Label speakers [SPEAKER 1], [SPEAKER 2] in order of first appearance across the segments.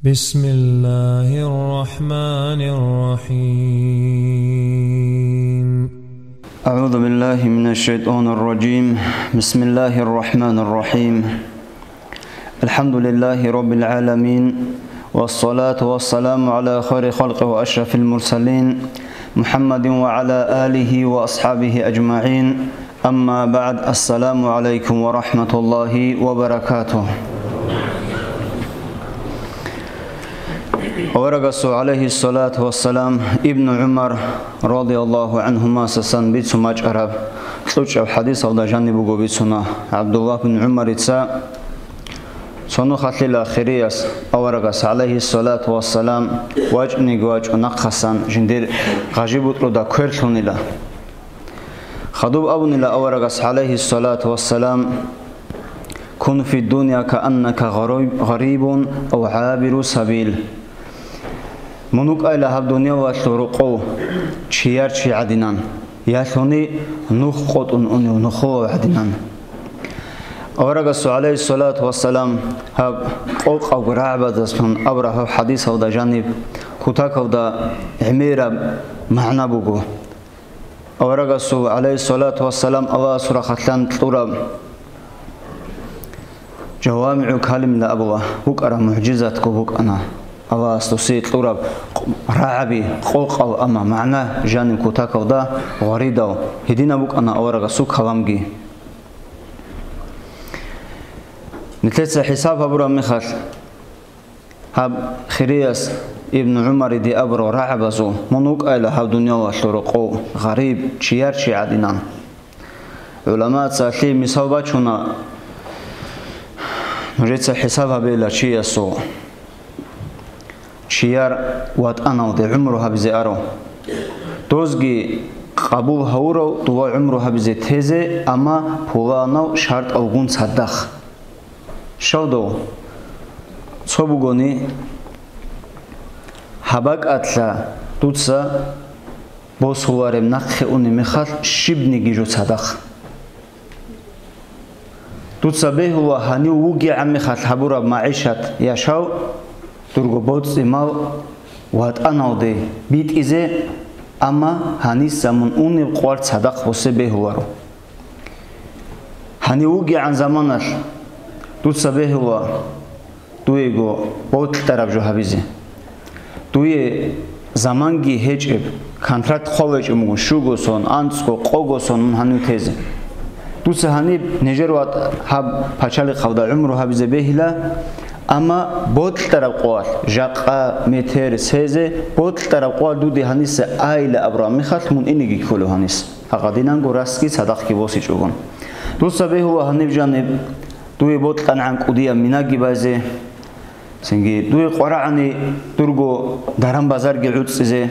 [SPEAKER 1] بسم الله الرحمن الرحيم.
[SPEAKER 2] أعوذ بالله من الشيطان الرجيم. بسم الله الرحمن الرحيم. الحمد لله رب العالمين والصلاة والسلام على خير خلقه وأشرف المرسلين محمد وعلى آله وأصحابه أجمعين. أما بعد السلام عليكم ورحمة الله وبركاته. Ovragasu aleyhi salatu vesselam İbn Umar radıyallahu anhuma sasan bir sumaç arab. Şuç av hadis avda janni bu gobi suna. Abdullah bin Umar itsa sonu hatlil ahiriyas. Ovragas aleyhi salatu vesselam vac nigvac unakhasan jindir gajibutlu da körtlunila. Хадуб абнила аварагас алайҳи ссалату вассалам кун фи дуня кааннака гарибун ав абиру сабил мунук айлаҳаб дуния ва шуруқов чиярчи адинан яшони нух қотун уну нухова адинан аварагасу алайҳи салату вассалам ҳаб қоқав раъбадаспан абраҳав ҳадисавда жаниб кӯтакавда имера маъна бугӯ. Аварагасу алайҳи салату вассалам ава сурахатлан тура جوامع كلم لأبوه بكرة معجزة كبوك أنا الله استوسي طلورب رعبي قلقل أما معنا جانم كوتاكو دا غريدو هدينا بوك أنا أورغ سو كلامجي نتلسى حساب أبرو مخل هاب خرياس ابن عمر دي أبرو رعبزو منوك أيلا هاب دنيا وشرقو غريب چيار چي عدنان علماء تسالي مصابة چونا نريد حساب أبيلا چي يسو شيار واتأنو دي عمرها بزي أرو دوزجي قبول هورو دوا عمرها بزي تيزي أما بولانو شرط أوغون صدخ. شودو صوبغوني هباك أتلا دوتسا بوسوارم نخي أوني مخال شبني جيجو صدخ. دوتسا بيهوا هني ووجي عمي خال حبورة معيشة يشاو ბოწი მალ ვატანავდე ბიტიზე ამა ჰანის ზამონ უნი ყვარ ცადა ხოსე ბეჰუარო ჰანი უგი ან ზამანაშ დუცა ბეჰუა დუეგო ბოც ტარაბ ჯოჰაბიზე დუე ზამანგი ჰეჭებ კონტრაქტ ხოვეჭი მუ შუგოსონ ანცკო ყოგოსონ ჰანი თეზე. დუცა ჰანი ნეჟერვატ ჰა ფაჩალი ხავდა უმრო ჰაბიზე ბეჰილა ama botl taraf qol jaqa meter seze botl taraf qol du dehanis aile abrami khatmun inigi kulu hanis. Haqadinan goraski sadaq ki bosi chugun du sabe huwa hanib janib du e botl qan'an qudiya minagi baze. Singi du e qora'ani durgo daram bazar ge utsize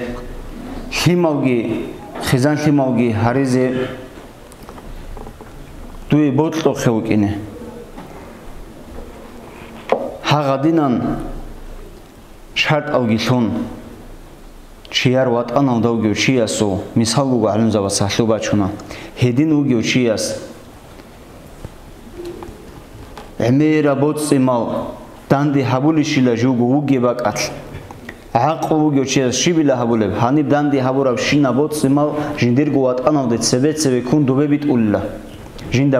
[SPEAKER 2] химавги хизан химавги харизе дуи ботло хевкине ჰაღადინან შარტავგი სონ ჩიარ ვატანავ დავგიო ჩიასო მისალუგა ალუნზავა სახლობა ჩუნა ჰედინ უგიო ჩიას. ემერა ბოციმალ დანდი ჰაბულიშილა ჟუგუ უგება კატ აყო უგიო ჩიას შიბილა ჰაბულებ. ჰანი დანდი ჰაბურა შინა ბოციმალ ჟინდირგუ ვატანავ დე ცებეცებე კუნ დუბებით ულა ჟინდა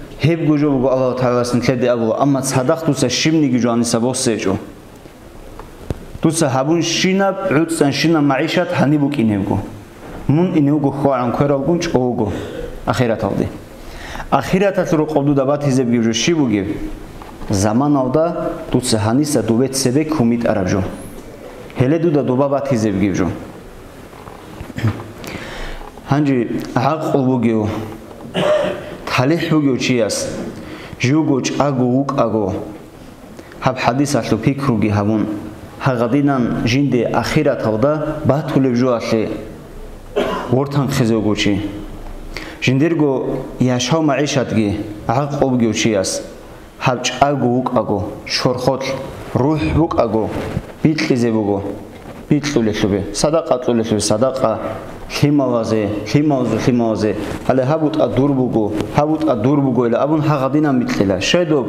[SPEAKER 2] Hep gucu bu Allah Teala'sın tledi abu ama sadak tutsa şimdi gücü anisa bosse ço. Tutsa habun şina utsan şina maişat hani bu kinevgo. Mun inevgo xoran koyragun çoğugo. Ahiret aldı. Ahiretat ro qobdu dabat hizeb gücü şi bu gibi. Zaman avda tutsa hanisa duvet sebek humit arabjo. Hele duda dobabat hizeb gücü. Hangi hak olbu gücü. ბათიზებ გიჟო ჰანჯი აყულბუგიო თალიხუგიო ჩიას ჟუგო ჭაგო უკაგო. ჰაბ ჰადის ახლო ფიქრუგი ჰავუნ. ჰაღადინან ჟინდე ახირათავდა ბათულებ ჟოალე ორთან ხეზოგუჩი ჟინდერგო იაშავ მაიშატგი აყობგიო ჩიას. ჰაბ ჭაგო უკაგო შორხოთ რუჰ უკაგო ბიტლიზებუგო ბიტლულეშობე სადაყა წულეშობე სადაყა ხიმავაზე ხიმავზე ხიმავაზე ჰალე ჰაბუტა დურბუგო ჰაბუტა დურბუგო ელა აბუნ ჰაღადინა მიტლელა შედო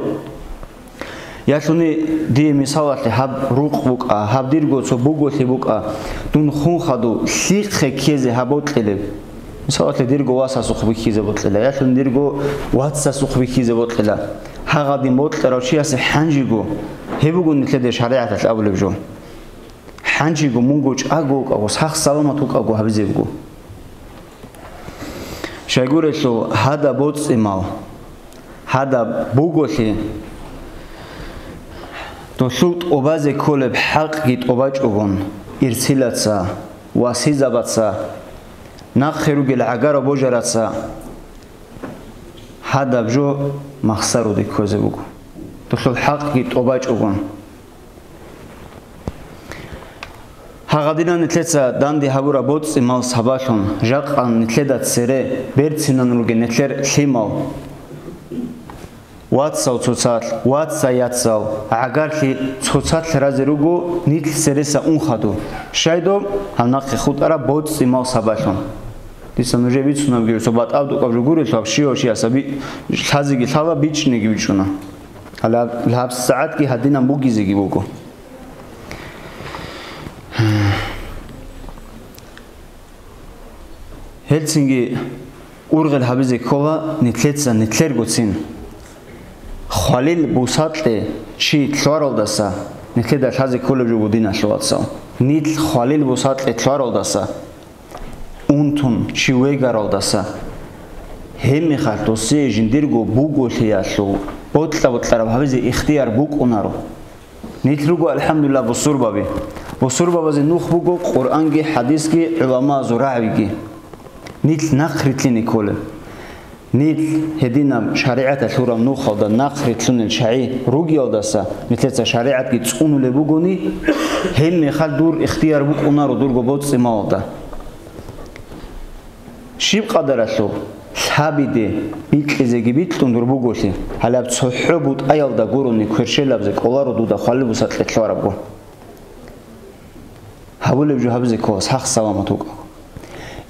[SPEAKER 2] яшуни ди мисалати хаб руқ бука хаб диргоцо буготи бука дун хун хаду сихе кезе хаботлеле мисалати дирго васа сухби хизе ботлела яшун дирго ватса сухби хизе ботлела хага ди ботлера чиасе ханжиго хебугун нитледе шариата абулебжо ханжиго мунго чаго ка сах саламат укаго хабизебго шагуресо хада боцимал хада буготи то султ обазе колеб ҳақ ги тобачугон ирсилатса васизабатса наххеругел агара божаратса ҳадабжо махсаруди козе бугу то султ ჰაღადინან ნეთლეცა დანდი ჰაგურა ბოწი მალ საბაშონ ჟაყან ნეთლედაც სერე ბერცინანულგე ნეთლერ ხიმალ. ვაცავ ცოცალ ვაცა იაცავ აგარხი ცოცალ რაზერუგო ნიტლ სერესა უნხადო. შაიდო ანახე ხუტარა ბოწი მალ საბაშონ. დისანუჟები ცუნამგირო სობატავდო ყაბრუგური თაფშიოში ასაბი ხაზიგი ხალა ბიჭნიგი ბიჭუნა ალა ლაბ საათკი ჰადინა მუგიზიგი ბუკო ჰელსინგი ურღელ ჰაბიზე ქოლა ნიტლეცა ნიტლერ გოცინ. ხვალილ ბუსატლე ჩი თლარალდასა ნიხედა ხაზი კოლეჯი ბუდინა შოაცო ნიტ ხვალილ ბუსატლე თლარალდასა უნთუნ ჩი ვეგარალდასა. ჰემი ხარტოსე ჟინდირგო ბუგოლიაშო ბოტლა ბოტლა ბავიზე იხტიარ ბუკუნარო. ნიტ როგო ალჰამდულილა ბუსურბაბი ბუსურბაბაზე ნუხ ბუგო ყურანგი ჰადისგი ულამა ზურაივიგი ნიტ ნახრიტლინი კოლე ნილ ჰედინამ შარიათა შურამ ნუხავდა ნახრი ცუნელ შაი რუგიალდასა მითეცა შარიატი წუნულე ბუგონი ჰემ ხალ დურ იხტიარ ბუკუნარო დურ გობოწი მაოდა. შიბ ყადარასო საბიდე ბიკლეზე გიბიტუნ დურ ბუგოში ჰალაბ ცოჰბუტ აიალდა გურონი ქერშელაბზე ყოლარო დუდა ხალიბუსა ტლეთლარაბო ჰაბულებ ჯუჰაბზე ქო სახ სალამათ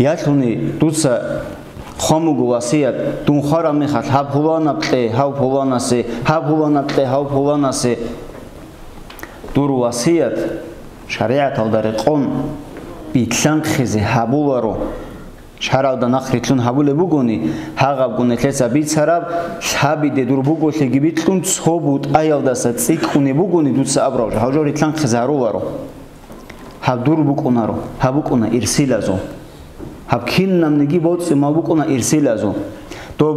[SPEAKER 2] იათუნი დუცა ხომუგუ ვასიათ დუნ ხარა მიხალ ჰა ფულანა პლე ჰა ფულანასე ჰა ფულანა პლე ჰა ფულანასე დურ ვასიათ შარიათ ალდარე ყონ ბიკლან ხიზე ჰაბულარო ჩარავდა ნახრითუნ ჰაბულე ბუგონი ჰაღა გუნე ლეცა ბიცარა შაბიდე დურ ბუგოშე გიბიტლუნ ცობუტ აიალდასა ციკუნე ბუგონი დუცა აბრაჟ ჰაჯორი თან ხიზე არულარო ჰა დურ ბუკუნარო ჰაბუკუნა ირსილაზო აბქინნამ ნიგი ბოწი მაბუკუნა ირსილაზო დო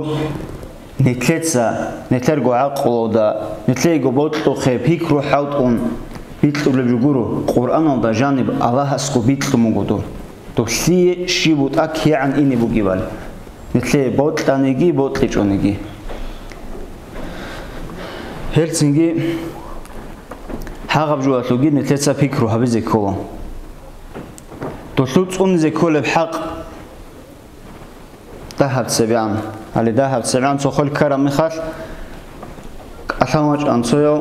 [SPEAKER 2] ნეთლეცა ნეთერგო აყლო და ნეთლეგო ბოტო ხე ფიქრო ჰავტუნ ბიტლულე ჯუგურო ყურანალ და ჟანიბ ალაჰას ყო ბიტლუ მუგოდო დო სიე შიბუტ აკიან ინი ბუგივალ ნეთლე ბოტლანიგი ბოტლიჭონიგი ჰერცინგი ჰაღაბჯუალოგი ნეთლეცა ფიქრო ჰაბიზე ქოლო დო სუწუნზე ქოლებ ჰაყ დაჰაცებიან ალი დაჰაცებიან ცოხოლ ქარა მიხალ. ყალამაჭ ანცოյო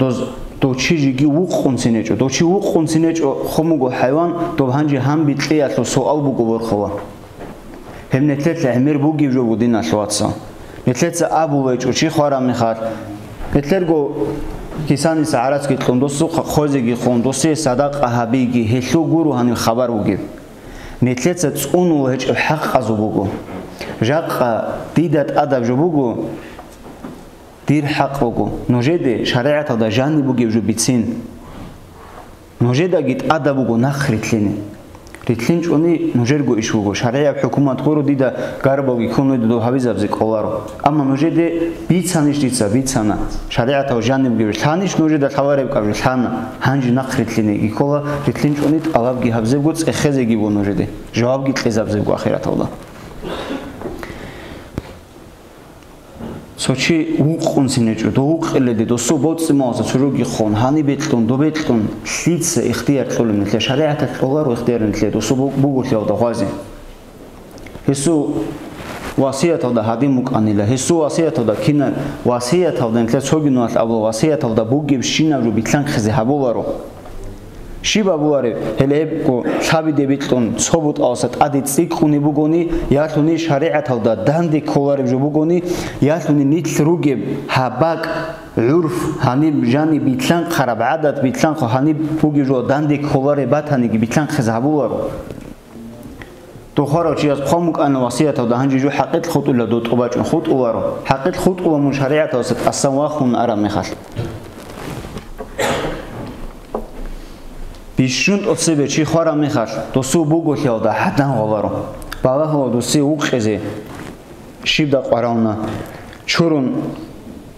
[SPEAKER 2] დოზ დოჩიჟიგი უყუნცინეჭო. დოჩი უყუნცინეჭო. ხომუგო ჰაივან. დობჰანჯი ჰამ ბიტლიათო სოალ ბუგო ვორხოვა. ჰემნეთლეთ ამერ ბუგი ჟობუდინა შოაცა ნეთლეთ აბუვეჭო. ჩი ხარა მიხალ. ნეთლერგო კისანის არაც გიტყონ დოსუ ხოზიგი ხონ დოსი სადაყა ჰაბიგი ჰეშუ გურუ ჰანი ხაბარ უგი ნეთლეცა წუნუ ეჭ ჰაყაზუ ბუგუ. ჟაყა დიდად ადაბჟუ ბუგუ დირ ჰაყუგუ ნოჟედე შარიათა და ჟანი ბუგი ჟუ ბიცინ ნოჟედა გიტ ადაბუგუ ნახრითლინი რითლინჭუნი ნუჟერგო იშუგო შარეა ჰუკუმატ გორო დიდა გარბოგი ქუნოდი დო ჰავიზაბზი ყოლარო. ამა ნუჟედე ბიცანიშ დიცა ბიცანა. შარეა თავ ჟანებგი თანიშ ნუჟედა თავარებ კავი თანა ჰანჯი ნახრითლინი იკოლა რითლინჭუნი ტალაბგი ჰაბზებგო წეხეზეგი ბო ნუჟედე ჟავაბგი Сочи уух он синэж уух элэдэд усу бодсон моос сүрүүгийн хон ханы бэдлэн дубэдлэн лиц ихтияр тул юм нэлээ шариатад угаар ихтияр нэлээд усу бүгүүл явда хойзын. Хесу васия тавда хадимук анила хесу васия тавда кина васия тавда нэлээ согин бол авла васия тавда бүггэв шинавру битлан хизи хабулару შიბაბუარე ჰელეებკო შაბიდებიტონ ცობუტალსა ტადი ციკუნი ბუგონი იათუნი შარიათალდა დანდი ქოლარი ბუგონი იათუნი ნიტლ რუგე ჰაბაკ ურფ ჰანი ჟანი ბიტლან ხარაბ ადათ ბიტლან ხო ჰანი ბუგი ჟო დანდი ქოლარი ბათანი გი ბიტლან ხზაბულარო то хорочи аз хомукан васиятав да ҳанҷи ҷу ҳақиқ хутула до тубачун хутуларо ҳақиқ хутула мун шариат асад асан ва хун ара мехал იშუნ ოცებე ჩი ხარა მიხარ დოსუ ბუგოხელ და ჰადან ღოლარო ბალაჰო დოსი უყეზე შიბდა ყვარაუნა ჩურუნ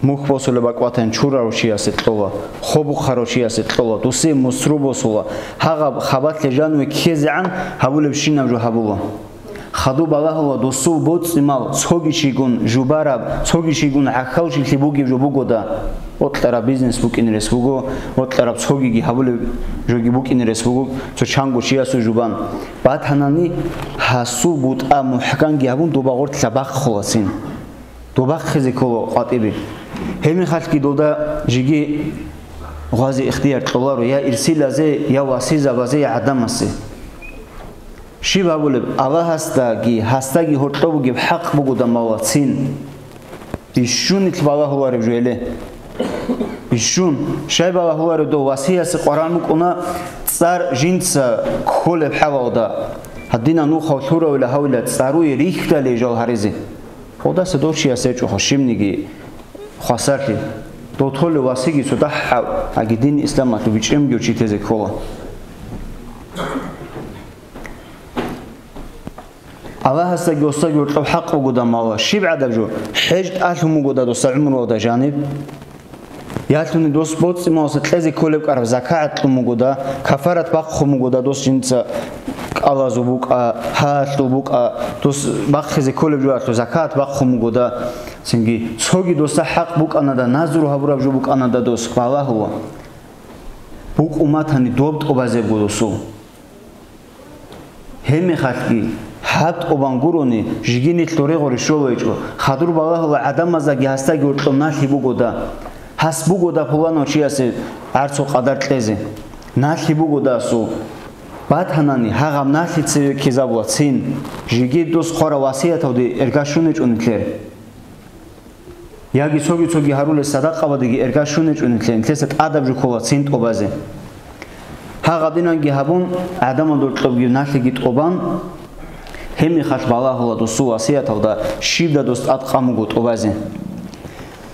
[SPEAKER 2] მუხბოსულება ყვათენ ჩურაროში ასე ტყოლა ხობუ ხაროში ასე ტყოლა დოსი მოსრუბოსულა ჰაღა ხაბათლე ჟანუე ქეზან ჰაბულებ შინავ ჰაბულა ხადუ ბალაჰო დოსუ ბოციმალ ცოგიში გუნ ჟუბარაბ ცოგიში გუნ ახალში ხიბუგი ჟუბუგოდა ოთლარა ბიზნეს ბუკინერეს ბუგო ოთლარა ცოგიგი ჰაბულე ჯოგი ბუკინერეს ბუგო ცო ჩანგო შიასუ ჟუბან. ბათანანი ჰასუ ბუტა მუჰკან გიაბუნ დუბაღორ თლაბახ ხოლასინ დუბახ ხეზე ქოლო ყატიბი. ჰემი ხალკი დოდა ჯიგი ღაზი იხტიარ ტოლარო ია ირსილაზე ია ვასიზაბაზე ია ადამასე შიბაბულებ ალა ჰასტაგი ჰასტაგი ჰორტობუგი ჰაკ ბუგო და მალაცინ ისშუნით ვალაჰუარებ ჟელე شون شايبه هو ردو واسيه القران مقنا صار جنس كل حواضا هدينا نو خوشوره ولا هوله صارو يريخته لجو هريزي خدا سدوشي اسيچو خوشيمنيگي خاصرتي دوتول واسيگي سودا حو اگي دين اسلام تو بيچم گوچي تزه كولا الله هسه گوسا گوتو حق گودا ما شيب عدل جو حج الهم گودا دوسا عمرو دا جانب ياتون دوس بوتس ما وصلت لازي كولب قرب زكاة موجودة كفارة بخو موجودة دوس جنس الله زبوك هات زبوك دوس بخ زي كولب جوات زكاة بخو موجودة سنجي صوغي دوس حق بوك أنا دا نازرو هبرب جوبوك أنا دا دوس قالا هو بوك أمتني دوبت أبازي بودوسو هم خلقي ჰატ ობანგურონი ჟიგინით ლორეღორი შოვეჭო ხადურ ბალაჰლა ადამაზაგი ჰასტაგი ურტლნა ჰიბუგოდა ჰასბუგოდა ფულანოში ასე არცო ყადარტლეზე ნალიბუგოდა სუ. ბათანანი ჰაღამ ნალიცე ქიზაბუა ცინ. ჟიგიდოს ხორა ვასიათავდი ერგაშუნე ჭუნითლერ იაგი ცოგი ცოგი ჰარულე სადაყავადი ერგაშუნე ჭუნითლენ თესა ტადაბჟი ხოლა ცინ ტობაზე. ჰაღადინანგი ჰაბუნ ადამანდურ ტობგი ნალიგი ტობან ჰემი ხალ ბალაჰულა დო სუ ვასიათავდა შიბდა დოს ტატყამუგო ტობაზე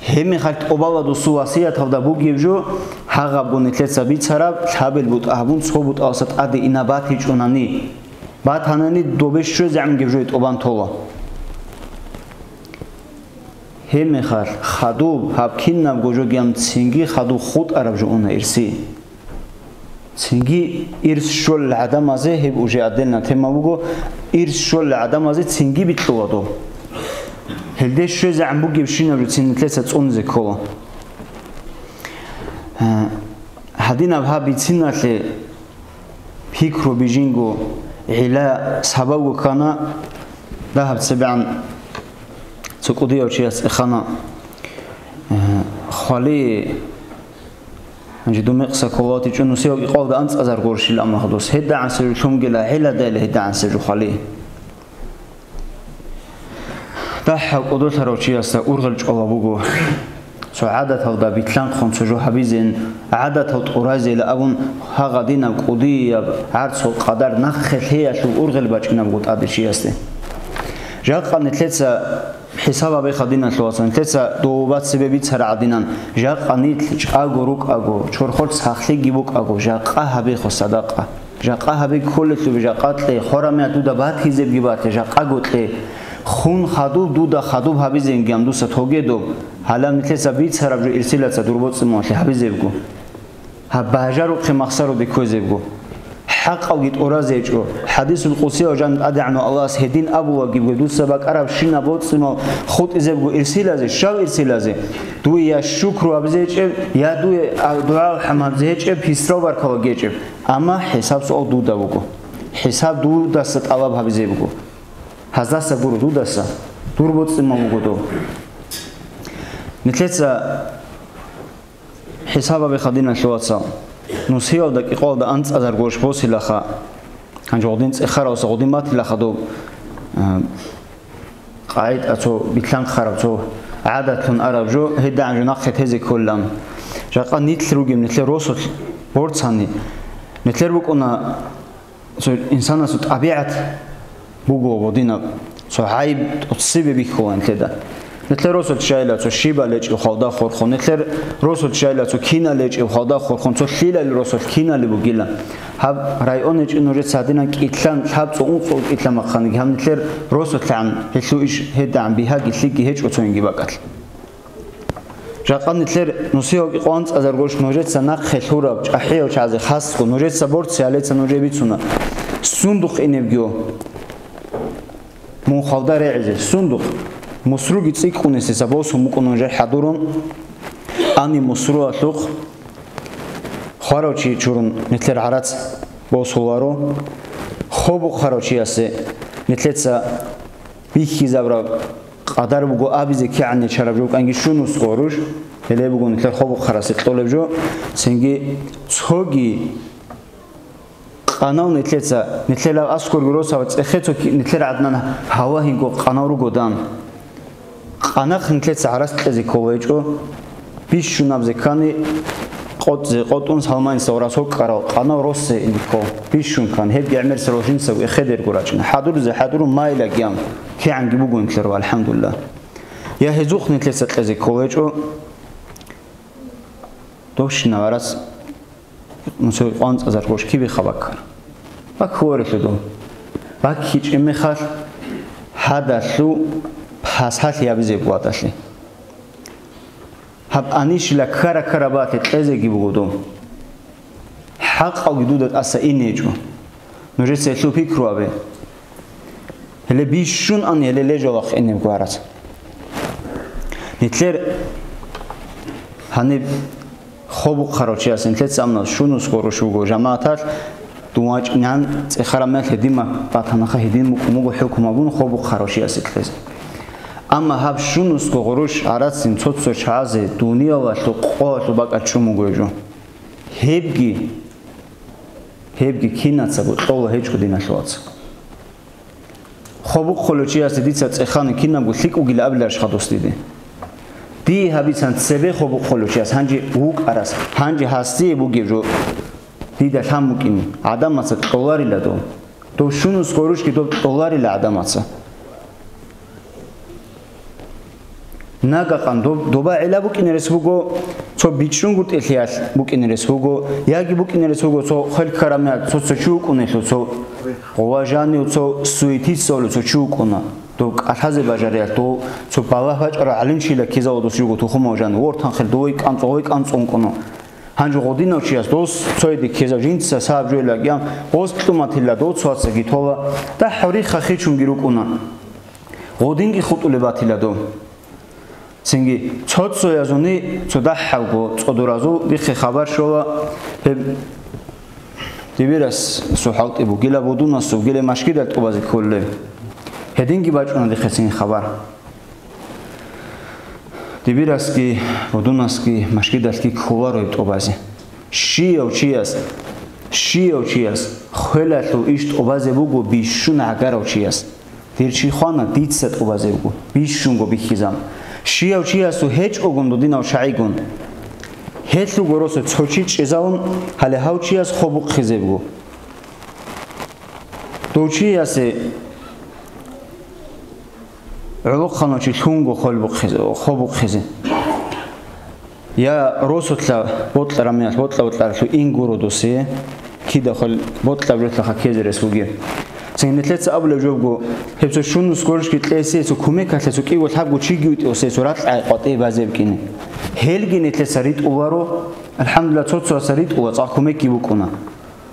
[SPEAKER 2] ჰემი ხალთ ობალადო სუასია თავდა ბუგიებჟო ჰაღა ბუნეთლეცა ბიცარა ჩაბელ ბუტ აბუნ ცხობუტ ალსა ტადი ინაბათი ჭუნანი. ბათანანი დობეშო ზამგებჟო ეტობან თოლა ჰემი ხალ ხადუ ჰაბქინნა გოჟოგიამ ცინგი ხადუ ხუტ არაბჟო უნა ერსი ცინგი ირს შოლ ადამაზე ჰებ უჟე ადელნა თემა ბუგო ირს შოლ ადამაზე ცინგი ბიტლოვადო ჰელდე შეზე ამბუგი შინავი ცინთლეცა წონზე ქოლა ჰადინა ვაბი ცინალე ფიქრო ბიჟინგო ილა საბაგო ხანა დაჰაბ სებან ცუკუდიო ჩიას ხანა ხალი ანჯი დუმე ხსაკოლატი ჭუნუსიო იყავ და ანწაზარ გორში ლამახდოს ჰედა ანსერ შუმგელა ჰელა დელე ჰედა ანსერ ხალი დაჰა ყოდოთა როჩიასა ურღელ ჭოლა ბუგო სუადათა და ბიტლან ხონცო ჯოჰაბიზენ ადათა ყურაზელ აბუნ ჰაღადინა ყუდია არცო ყადარ ნახე ხეაშუ ურღელ ბაჭკინა ბუტადი შიასტე ჟაყანე თლეცა ჰესაბა ბეხადინა ლოასან თლეცა დოუბაცებები ცარა ადინან ჟაყანი ჭაგო რუკაგო ჩორხორ სახლი გიბუკაგო ჟაყა ჰაბე ხო სადაყა ჟაყა ჰაბი ქოლეთლუ ჟაყატლე ხორამე დუდა ბათიზე გიბათე ჟაყა გოტლე ხუნ ხადუ დუდა ხადუ ჰაბიზენ გამდუსა თოგედო ჰალამ ნითესა ბიცარა ირსილაცა დურბოცმოხე ჰაბიზებგო ჰა ბაჟარო ხემახსარო დიქოზებგო حقوگیت اورازه چو حدیث القدسی و جان ادعنو الله هدین ابو و گیب دو سبا قرب شینا بود سما خود از بگو ارسیلازه شاو ارسیلازه دو یا شکر و ابزه چه یا دو دعا حمد زه چه پیسرا برکا و گیچه اما حساب سو دو دا بگو حساب دو دست طلب حبزه بگو هزده سبور دو دست دور بود سما بگو دو نتلتsa حسابا بخدينا شواتسا ну სიალდა კი ყოლდა ან წაზარ გოშ ბოსილახა ან ჯოდინ წეხარავ სოდი მათილახა დო ყაით აცო ბიტლან ხარავ عادتون عربجو هدا عن جناق تهزي كلام جاقا نيتل روجي نتل روسو بورتساني نتل بكونا سو انسان سو ბუგოვოდინა ცო ჰაი ციბები ხოლანთე და. ნეთლერ როსოთ შეიძლება შიბა ლეჭი ხავდა ხორხო ნეთლერ როსოთ შეიძლება ქინა ლეჭი ხავდა ხორხო ცო ხილალი როსოთ ქინალი ბუგილა ჰაბ რაიონე ჭინურე სადინა კიტლან თაბ წუნ წუ კიტლა მახანი ჰამ ნეთლერ როსოთ ამ ჰესუ იშ ჰედან ბიჰა გილიკი ჰეჭო წუნგი ბაკატლ ჟაყანიტლერ ნუსიოკი ყვანწაზე რგოშ ნორეცანა ხელურაბ ჭაჰიო ჩაზე ხასხო. ნორეცა ბორცი ალეცა ნორებიცუნა სუნდუყინებგიო მუნხავდა რეიზე სუნდუყ მოსრუგი წიკუნეს ესაბოს მუკუნონჟე ჰადურონ. ანი მოსრუა ლუყ ხაროჩი ჩურუნ ნეთლერ არაც ბოსულარო. ხობო ხაროჩი ასე ნეთლეცა ვიხიზაბრა ყადარ ბუგო აბიზე კიანე ჩარაბჯო კანგი შუნუს ყორუშ ელე ბუგო ნეთლერ ხობო ხარასი ყტოლებჯო. სენგი ცოგი قناو نتلتسا نتلا أشكر جروسا وتخيتو نتلا عدنا هواهين جو قناو رجودان قناة نتلتسا عرس تزي كويجو بيش شو نبزي كاني قط زي قط أنس هلمان سورة سوق قرا قناة روس نكو بيش شو كان هب يعمل سروشين سو خدر جراجنا حضور زي حضور ما إلى جام كي عن جيبو نتلرو الحمد لله يا هزوخ نتلتسا تزي كويجو دوش نوارس مسوي قانص أزرقوش كي بيخبكر ბაქ ჰიჭი მეხარ ჰადასუ ფასალი აბიზე პლატაში ჰაბ ანიშლა ქარა ქარა ბათი ყეზე გიბუდო ჰაყავ გიდუდო ასა ინეჯო ნუ რეცე ლუ ფიქროავე ჰელე ბიშუნ ანი ჰელე ლეჯოლა ხენემ გვარაც. ნიტლერ ჰანი ხობუ ხაროჩი ასენ თლე წამნა შუნუს ხოროშუგო ჟამათალ დუაჭ ნან წეხარა მე ჰედიმა ბათანახა ჰედიმ მუგუ ჰუკმაგუნ ხობუ ხაროჩი ასე თლეზე ამა ჰაბშუნუს გოღრუშ არაცინ ცოცო ჩაზე დუნიავა ლო ყოლო ბაკაჩუ მუგვეჯო ჰებგი ჰებგი კინაცა ყოლო ჰეჭკუ დინაშოაც ხობუ ხოლოჩი ასე დიცა წეხანი კინაგუ ლიკუგი ლაბლარ შხადოსდიდი დი ჰაბიცან ცებე ხობუ ხოლოჩი ას ჰანჯი უკარას ჰანჯი ჰასტი ბუგიჯო დიდა თამუკინი ადამაცა დოლარი ლადო დო შუნუს გორუშკი დო დოლარი ლა ადამაცა ნაგაყან დობა ელა ბუკინერეს ბუგო ცო ბიჩუნ გუტელიას ბუკინერეს ბუგო იაგი ბუკინერეს ბუგო ცო ხელქარამე ცო ცო ჩუკუნესო ცო ოვაჟანი ცო სუიტი სოლო ცო ჩუკუნა დო ყათაზე ბაჟარია დო ცო ბალა ბაჭარა ალიმჩილა ქიზაოდოს ჯუგო თუ ხომოჟან ვორთან ხელ დოი კანწო oi კანწონ კონო ჰანჯო ღოდინოჩიას დოს ცოიდი ქიზა ჟინცა სააბჯუელა გიამ ოსტუმათილა დო ცოაცა გითოვა და ჰური ხახი ჩუნგი რუკუნა ღოდინგი ხუტულებათილა დო სინგი ცოცოიაზონი ცოდა ჰავგო წოდურაზუ ვიხე ხაბარ შოვა დიბირას სუჰალტი ბუგილა ბუდუნა სუგილე მაშკიდა ტუბაზი ქოლლე ჰედინგი ბაჭუნა დიხესინ ხაბარ დიბირასკი ბუდუნასკი მაშკიდასკი ქოვარო ტუბაზი შიო ჩიას შიო ჩიას ხოლათუ იშ ტუბაზე ბუგო ბიშუნა აგარო ჩიას. დირჩი ხანა დიცა ტუბაზე ბუგო ბიშუნგო ბიხიზამ. შიავჩიასუ ჰეჭოგუნდო დინავ შაიგუნ ჰელუ علوقنا شلونغو خلبو خز خبو خز يا روسوتلا بوتلا رميات بوتلا بوتلا شو إنجورو دوسية كي دخل بوتلا بوتلا خكيز رسوجين سين تلاتة قبل جوجو هبسو شون سكورش كي تلاتة سو كومي كتلاتة سو كي وتحب وتشي جيوت أو سيسورات قطعي بازيب كيني هل جين تلاتة ريت أوارو الحمد لله تصوت سو سريت أو تصاح كومي كي بكونا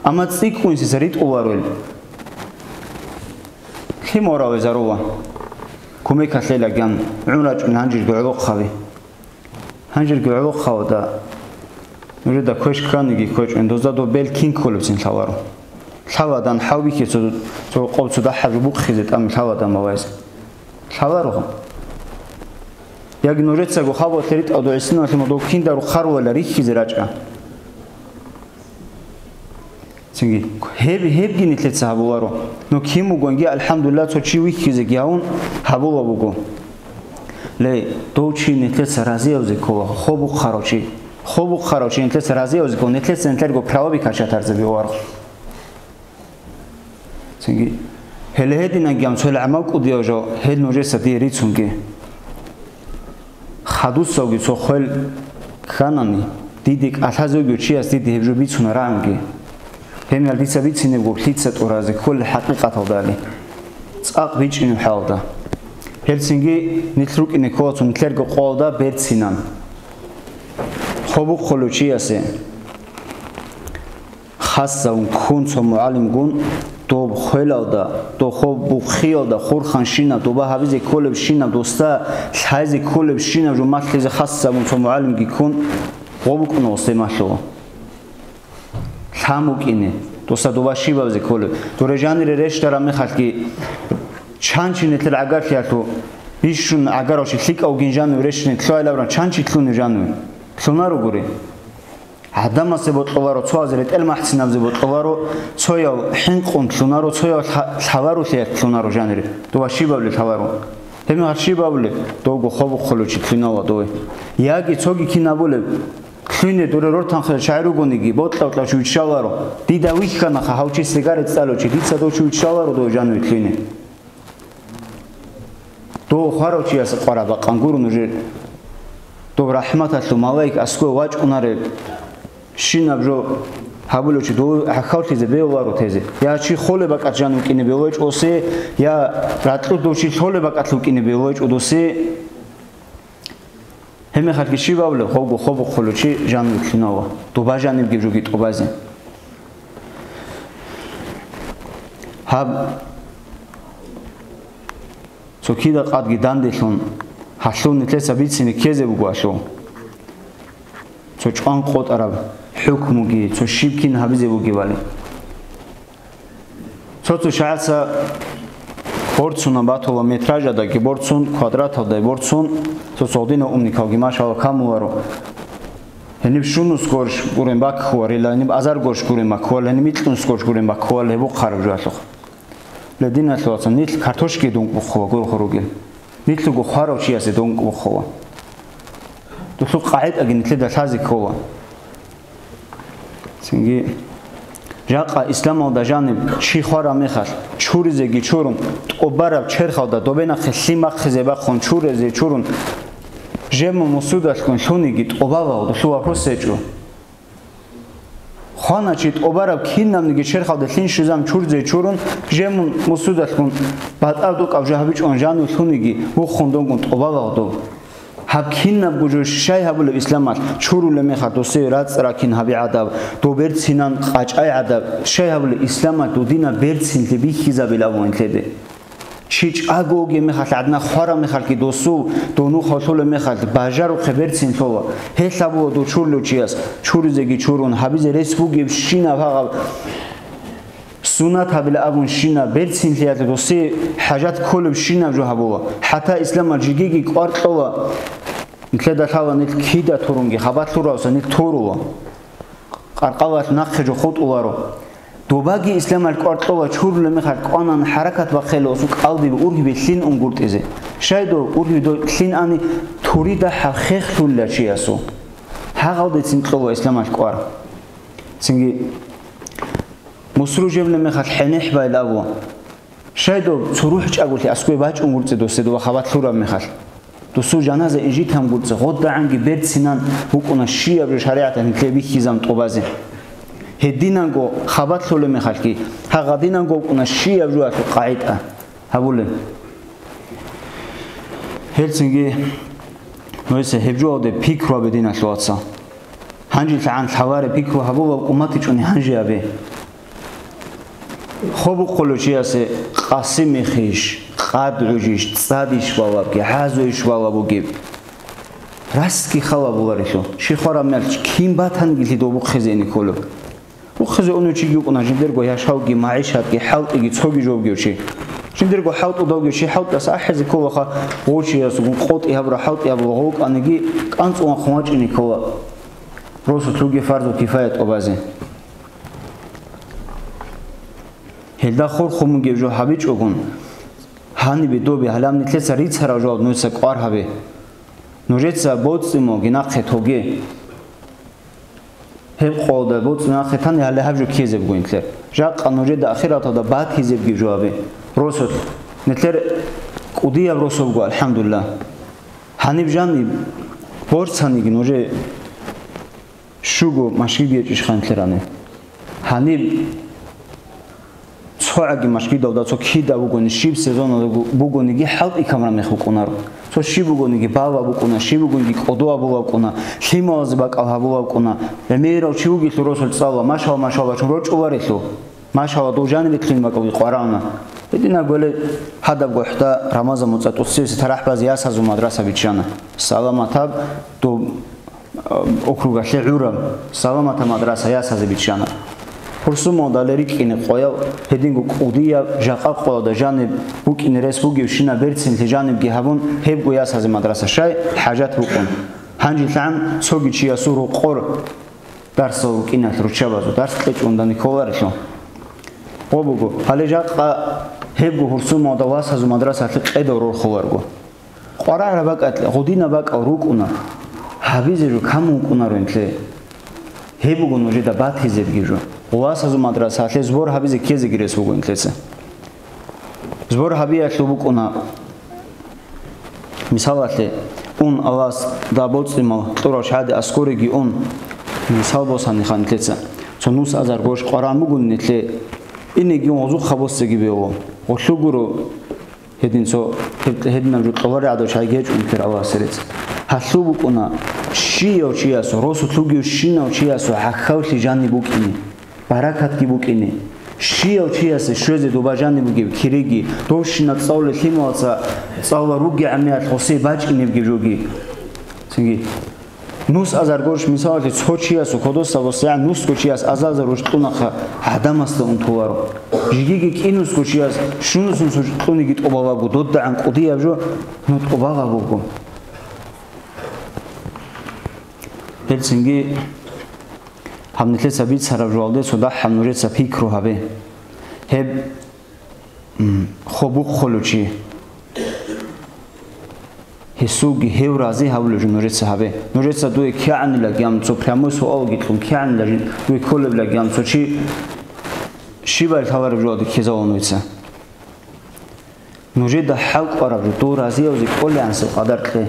[SPEAKER 2] أما تسيك كون سريت أوارو كي مورا وزاروا ქათლელა გან უნაჭ ნანჯი გოლო ხავი ჰანჯერ გოლო ხავ და ნუ და ქვეშ ქრანიგი ქვეჭენ დოზა დო ბელ კინ ქოლებს ინ ხავარო ხავადან ჰავი ქეცო ზო ყოვცო და ჰავი ბუხიზე ტამ ხავადან მოვაეს ხავარო яг ნურეცაგო ხავო თერით ოდო ესინო თემო დო კინდა რო ხარვალა რიხიზე რაჭა синги хеб хеб гинитлет сабуларо но ким угонги алхамдулла то чи ви хизеги аун хабула буго ле то чи нитлет саразиози кова хобу харочи хобу харочи нитлет саразиози ко нитлет центр го правоби качатарзе биоаро синги хеле хедина гям цол амал кудиожо хел ноже садири цунги хадусоги цохел ханани дидик алхазоги чи аст диди хебжо бицуна ранги ბიცუნა რანგი ჰენალ დიცა ბიცინე გო ხიცა ტორაზე ქოლ ჰაყიყათო დალი წაყ ბიჭინი ჰალდა ჰელსინგი ნიტრუკინე ქოც ნიტლერგო ყოლდა ბერცინან ხობუ ხოლო ჩიასე ხასა ун ქუნცო მუალიმ გუნ დო ხელავდა დო ხო ბუხიავდა ხურხან შინა დო ბაჰავიზე ქოლებ შინა დოსტა ლაიზე ქოლებ შინა ჟო მახლეზე ხასსა მუნ თომ ალიმ გიქუნ ღობუკნო სემაშო ლამუკინე დოსტა დო ბაშიბავზე ქოლებ დო რეჟანირე რეშტა რამე ხალკი ჩანჩინე თელ აგარხია თუ იშუნ აგაროში ლიკა უგინჟანუ რეშინე თლოელავრა ჩანჩი თლუნე ჟანუ თლუნა როგორი ადამასე ბოტყოვარო ცოაზერე ტელმაჰცინავზე ბოტყოვარო ცოია ჰინყუნ თლუნარო ცოია ლავარო ხე თლუნარო ჟანერი დოა შიბავლე ლავარო თემი არ შიბავლე დოგო ხობ ხოლოჩი თლინავა დოე. იაგი ცოგი კინაბოლე ხინე დორე რორთან ხე შაირუგონიგი ბოტყავტლა შუჩავარო დიდა ვიხანა ხა ჰაუჩი სიგარეტ წალოჩი დიცა დო შუჩავარო დო ჟანერი ხინე დო ხაროჩი ასე ყარაბა ყანგურუნ ჟე დო რაჰმათალუ მალაიკ ასკო ვაჭუნარე შინაბჟო ჰაბულოჩი დო ახალთიზე ბეოვარო თეზე. იაჩი ხოლება კაჭანუ კინე ბეოვეჭ ოსე ია რატლუ დოში ხოლება კათლუ კინე ბეოვეჭ ოდოსე ჰემე ხალკი შიბავლე ხოგო ხობო ხოლოჩი ჟანუ კინოვა დო ბაჟანი გიჟუ გიტყობაზე ჰაბ სოკიდა ყადგი დანდელონ ჰაშუნი თესა ბიცინი ქეზე უგვაშო ცო ჭან ყოტარა ჰუქმუგი ცო შიბკინ ჰაბიზებუგი ვალი ცოცუ შაცა ბორცუნა ბათოლა მეტრაჟა და კი ბორცუნ კვადრატა და ბორცუნ სოსოდინა უმნიკავ გიმაშალ ხამუარო ჰენიბ შუნუს გორშ გურენ ბაქ ხუარელა ჰენიბ აზარ გორშ გურენ ბაქ ხუალ ჰენიბ იტლუნს გორშ გურენ ბაქ ხუალ ებო ხარჯალო ლედინა ლოცა ნიტლ ქართოშკი დუნკ ხუა გორ ხურუგილ ნიტლ გო ხაროჩი ასე დუნკ ხუა დუხუ ყაიდ აგინიტლე დათაზი ხუა სინგი ჟაყა ისლამალ და ჟანი შიხوارა მეხალ ჩურიზე გიჩურუნ ტყობარავ ჩერხავ და დობენახე სიმახეზება ხონ ჩურეზე ჩურუნ ჟემო მოსუდაშკონ შონიგი ტყობავაო და შუა პროსეჭო ხანაჩი ტყობარა ქინამნიგი ჩერხავ და ლინ შიზამ ჩურზე ჩურუნ ჟემო მოსუდაშკონ ბატავდო კავჟაჰბიჭონ ჟანუ შონიგი უხონდონ ტყობავაო და ჰაკინა ბუჯო შაიჰაბულ ისლამალ ჩურულე მეხატოსე რაც რაკინ ჰაბი ადა დო ბერცინან ყაჭაი ადა შაიჰაბულ ისლამა დო დინა ბერცინ დი ბიხიზაბელა ვონთედე ჩიჭ აგოგე მეხალ ადნა ხარა მეხალ კი დოსუ დონუ ხოთოლე მეხალ ბაჟარო ხებერცინ თოვა ჰესაბო დო ჩურლო ჩიას ჩურიზეგი ჩურონ ჰაბიზე რესბუგი შინა ფაღა سنت هبل ابون شینا بر سینتیات دوسی حاجات کلب شینا جو هبوا حتی اسلام جیگی قارتوا مثل دخوا نیت کیدا تورونگی خبات توراوس نیت دوباقي إسلام القرطلة وشهور لما خد قانون حركة وخلو سوق قلبي بورجي بتلين أنقرت إزاي شايدو أورجي دو تلين أني تريد حقيق كل شيء أسو هاقعد تنقلوا إسلام القار تنجي مسرو جبل لما خد حنح بايل أبوا شايدو تروحش أقول لي أسكوي باج أنقرت دوسي دو خبات لورا مخال دوسو جنازة إجيت هم قلت غد عنك برد سنان وكنا الشيء بشريعة هنكلي بيكي زم طوبازي ნიქლები ხიზამ ტობაზე ჰედინანგო ხაბათლოლე მეხალკი ჰაღადინანგო უკუნა შიაბჟუ ათო ყაიტა. ჰაბულე. ჰელსინგი ნოისე ჰებჯუადე ფიქრვა ბედინა შოაცა ჰანჯი თან თავარე ფიქრვა ჰაბულა უმათი ჭუნი ჰანჯიაბე ხობუ ყოლოჩი ასე ყასი მეხიშ ყადრუჯიშ წადიშ ვალაბი ჰაზუიშ ვალაბუგი რასკი ხალაბულარიშო შეხარა მერჩ ქიმბათან გილი უხზეუნუჩი გიუყნა ჯიმდერგო იაშავგი მაიშაკი ჰალტიგი ცოგი ჯობგიუჩი ჯიმდერგო ჰალტო დოგიუჩი ჰალტას აჰეზი ქოვახა გოჩიას ყოტი აბრა ჰალტი აბო გოკანიგი კანწუან ხმაჭინი ქოვა. როსო თუგი ფარდო კიფაიატ ობაზე ჰელდა ხორ ხომუგევჯო ჰაბიჭოგონ ჰანიბი დობი ჰალამნიტლეცა რიცარავჯო ნუცა ყვარჰაბე. ნურეცა ბოწიმო გინახეთოგი ჰებ ყოლდა ბოცნა ხეთანი ალე ჰაბჟო ქიეზებ გუინთლერ ჟაყა ნუჟე და ახირათა და ბათიზებ გიჟოაბე როსოთ ნეთლერ კუდია როსობ გო ალჰამდულილა ჰანიბ ჟანი ბორცანი გინუჟე შუგო მაშკიბიე ჭიშხანთლერანე ჰანიბ ცოაგი მაშკიდავ და ცო ქიდა უგონი შიბ სეზონა ბუგონი გი ჰალტი კამრა მეხ ცო შიბუგონი გი ბავა უკუნა შიბუგონი გი ყოდოა ბულა უკუნა ხიმოაზ ბაკალ ჰაბულა უკუნა მერო ჩიუგი თუ როსოლ წავა მაშავა მაშავა ჩო რო ჭუარეთო მაშავა დოჟანი ლიქლინ ბაკალ ყვარანა ედინა გოლე ჰადაბ გოხდა რამაზა მოწატუსის თარაჰბაზი ასაზუ მადრასა ბიჩანა სალამათა დო ოქრუგა შეღურა სალამათა მადრასა ასაზი ბიჩანა ხურსუ მოდალერი კინე ყოა ჰედინგუ ყუდია ჟაყა ყოა და ჟანი ბუკინე რესბუგი შინა ბერცინ ჟანი გიჰაბუნ ჰებგუ იასაზე მადრასა შაი ჰაჯათ უყუნ ჰანჯი ლამ ცოგი ჩიასუ რო ყორ დარსო კინა რუჩაბაზო დარს ყეჭუნდა ნიკოლარიშო ობუგუ ჰალე ჟაყა ჰებგუ ხურსუ მოდალასაზუ მადრასა ყედო რო ხოლარგო ყარა რაბაკატ ღუდინა ბაკა რუკუნა ჰაბიზე რო კამუ უკუნა რო ინთლე ჰებგუ Уасазу мадраса ле збор хаби зе кезе гирес бугун лесе. Збор хаби ашлу букуна. Мисал атле ун алас да болсимал тура шади аскориги ун мисал босан хан лесе. Сонус азар гош Куран бугун нетле инеги узу хабоссе гибе о. Ошугуру хедин со хедин жут товари адо шагеч ун кер алас рец. Хаслу букуна шио чиясо росу тугио шино чиясо хахавли жанни букини. баракат гибукини шияв чияси шӯзи дубаҷанибгиб кириги дошина цавли химоаца цавла руги амиат хосе баҷинибгиб руги синги нус азаргорш мисалаки цо чиясу кодо савоса нуску чияс азазаруш тӯнаха адамаста он тувару. Жигиги ки нуску чияс шунусун тӯниги тӯбавагу доддаан қудиябжо ну тӯбавагугу ҳел синги حملت لسه بيت سرب جوالده صدا حمل لسه فيكرو هبه هب خوبو خلوچی ჰესუგი ჰევრაზი ჰავლეჟი ნორეცა ჰავე ნორეცა დუე ქიანილა გიამცო ფრამოს ოაგიტყუნ ქიანილა დუე ქოლებლა გიამცოჩი შიბარ თავარებჯოდი ქეზაონუიცა ნურე და ჰალყარაბი დურაზიავზი კოლიანსო ყადარტყე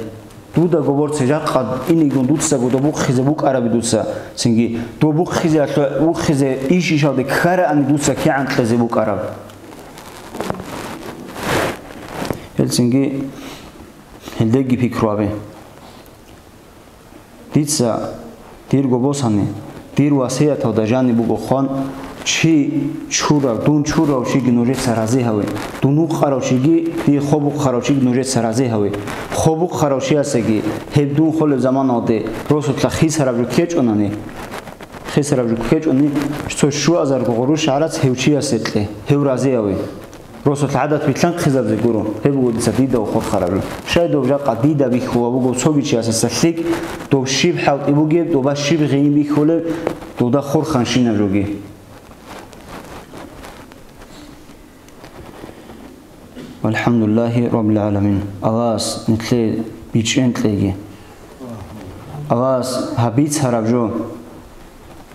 [SPEAKER 2] დუდა გობორცე ჟაყა ინიგონ დუცა გოდო ბუხიზე ბუკარაბი დუცა სინგი დო ბუხიზე აშო ბუხიზე იში შავდე ხარა ანი დუცა კი ანტლეზე ბუკარაბ ჰელსინგი ჰელდეგი ფიქრობე დიცა დირ გობოსანი დირ ვასეა თავდა ჟანი ბუგო ხან ჩი ჩურა დუნ ჩურა შიგი ნურე სარაზე ჰავე. დუნუ ხარავ შიგი დი ხობუ ხარავ შიგი ნურე სარაზე ჰავე. ხობუ ხარავ ში ასეგი ჰებდუნ ხოლე ზამანოდე როსო თლა ხისარავ ქეჭონანი ხისარავ ქეჭონი შო შუაზარ გოღორუ შარაც ჰევჩი ასეთლე. ჰევრაზე ჰავე. როსო თადათ ბიჩან ხიზაბზე გურო. ჰებუ ისა დიდა ხო ხარავ შედო ჟა ყდიდა ბიხო ბუგო ცოგიჩი ასესა ლიკ დო შიბ ჰალტი ბუგე დო ბა შიბ ღიმ ბიხოლე დო და ხორ Velhamdülillahi Rabbil Alemin. Allahs nitle biçentlegi. Allahs habits harabjo.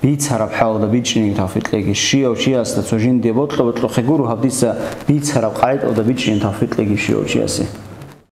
[SPEAKER 2] ბიც არა ფაოდა ბიჭინი თავფიტლეგი შიო შიასა ცოჟინ დებოთლო ბოთლო ხეგურუ ჰაბდისა ბიც არა ყაიტო და ბიჭინი თავფიტლეგი შიო შიასი